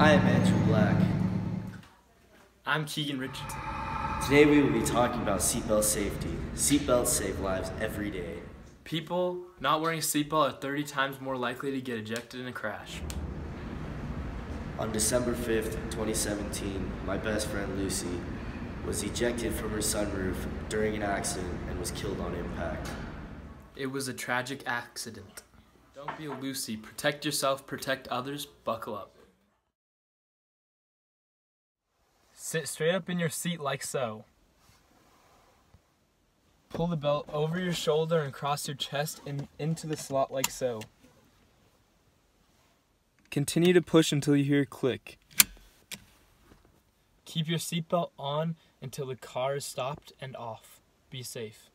I am Andrew Black. I'm Keegan Richardson. Today we will be talking about seatbelt safety. Seatbelts save lives every day. People not wearing a seatbelt are 30 times more likely to get ejected in a crash. On December 5th, 2017, my best friend Lucy was ejected from her sunroof during an accident and was killed on impact. It was a tragic accident. Don't be a Lucy. Protect yourself, protect others, buckle up. Sit straight up in your seat like so. Pull the belt over your shoulder and cross your chest in, into the slot like so. Continue to push until you hear a click. Keep your seatbelt on until the car is stopped and off. Be safe.